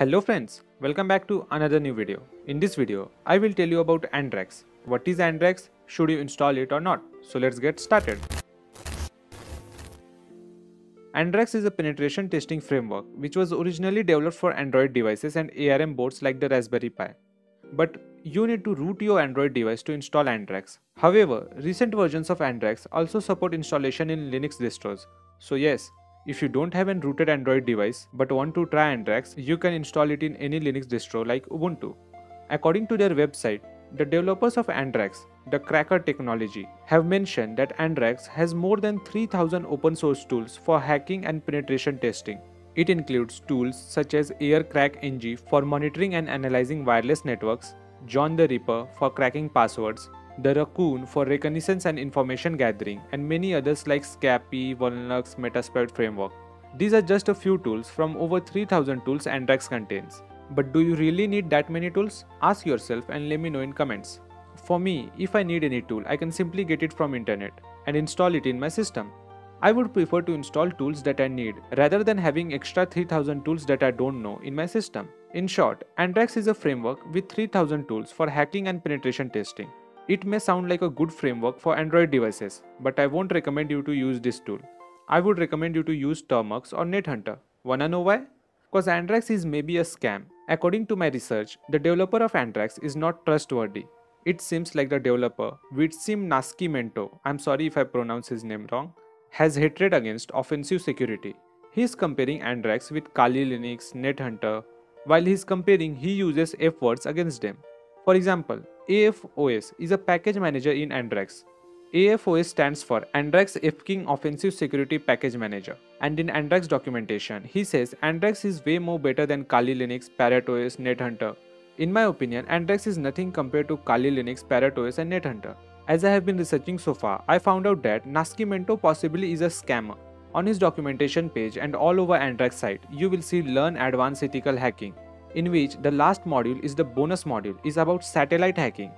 Hello friends, welcome back to another new video. In this video, I will tell you about Andrax. What is Andrax? Should you install it or not? So let's get started. Andrax is a penetration testing framework which was originally developed for Android devices and ARM boards like the Raspberry Pi. But you need to root your Android device to install Andrax. However, recent versions of Andrex also support installation in Linux distros. So yes, if you don't have a rooted Android device but want to try Andrax, you can install it in any Linux distro like Ubuntu. According to their website, the developers of Andrax, the Cracker technology, have mentioned that Andrax has more than 3000 open source tools for hacking and penetration testing. It includes tools such as Aircrack-ng for monitoring and analyzing wireless networks, John the Ripper for cracking passwords, the Raccoon for reconnaissance and information gathering, and many others like Scapy, Vulnx, Metasploit framework. These are just a few tools from over 3000 tools Andrax contains. But do you really need that many tools? Ask yourself and let me know in comments. For me, if I need any tool, I can simply get it from internet and install it in my system. I would prefer to install tools that I need rather than having extra 3000 tools that I don't know in my system. In short, Andrax is a framework with 3000 tools for hacking and penetration testing. It may sound like a good framework for Android devices, but I won't recommend you to use this tool. I would recommend you to use Termux or NetHunter. Wanna know why? Cause Andrax is maybe a scam. According to my research, the developer of Andrax is not trustworthy. It seems like the developer, Weidsom Nascimento, I'm sorry if I pronounce his name wrong, has hatred against offensive security. He is comparing Andrax with Kali Linux, NetHunter, while he is comparing he uses F words against them. For example, AFOS is a package manager in Andrax. AFOS stands for Andrax F-King Offensive Security Package Manager. And in Andrax documentation, he says Andrax is way more better than Kali Linux, ParrotOS, NetHunter. In my opinion, Andrax is nothing compared to Kali Linux, ParrotOS and NetHunter. As I have been researching so far, I found out that Nascimento possibly is a scammer. On his documentation page and all over Andrax site, you will see Learn Advanced Ethical Hacking in which the last module is the bonus module is about satellite hacking.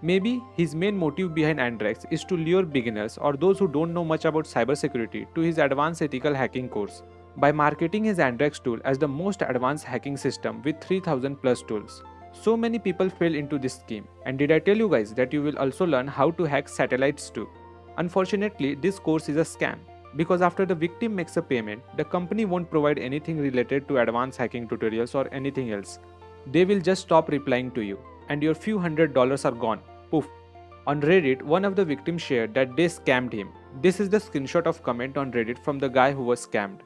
Maybe his main motive behind Andrax is to lure beginners or those who don't know much about cybersecurity to his advanced ethical hacking course by marketing his Andrax tool as the most advanced hacking system with 3000 plus tools. So many people fell into this scheme and did I tell you guys that you will also learn how to hack satellites too. Unfortunately, this course is a scam because after the victim makes a payment, the company won't provide anything related to advanced hacking tutorials or anything else. They will just stop replying to you, and your few hundred dollars are gone. Poof. On Reddit, one of the victims shared that they scammed him. This is the screenshot of comment on Reddit from the guy who was scammed.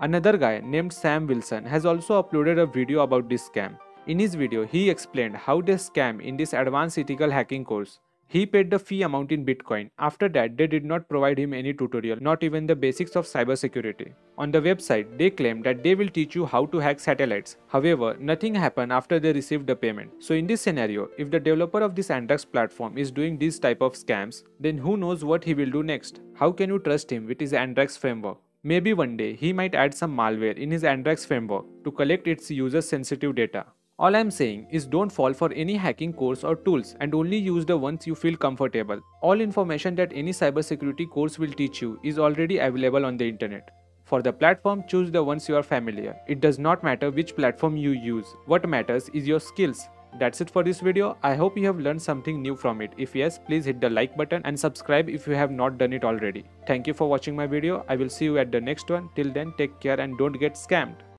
Another guy named Sam Wilson has also uploaded a video about this scam. In his video, he explained how they scam in this advanced ethical hacking course. He paid the fee amount in Bitcoin. After that, they did not provide him any tutorial, not even the basics of cybersecurity. On the website, they claim that they will teach you how to hack satellites. However, nothing happened after they received the payment. So in this scenario, if the developer of this Andrax platform is doing this type of scams, then who knows what he will do next? How can you trust him with his Andrax framework? Maybe one day he might add some malware in his Andrax framework to collect its user sensitive data. All I'm saying is don't fall for any hacking course or tools and only use the ones you feel comfortable. All information that any cybersecurity course will teach you is already available on the internet. For the platform, choose the ones you are familiar. It does not matter which platform you use. What matters is your skills. That's it for this video. I hope you have learned something new from it. If yes, please hit the like button and subscribe if you have not done it already. Thank you for watching my video. I will see you at the next one. Till then, take care and don't get scammed.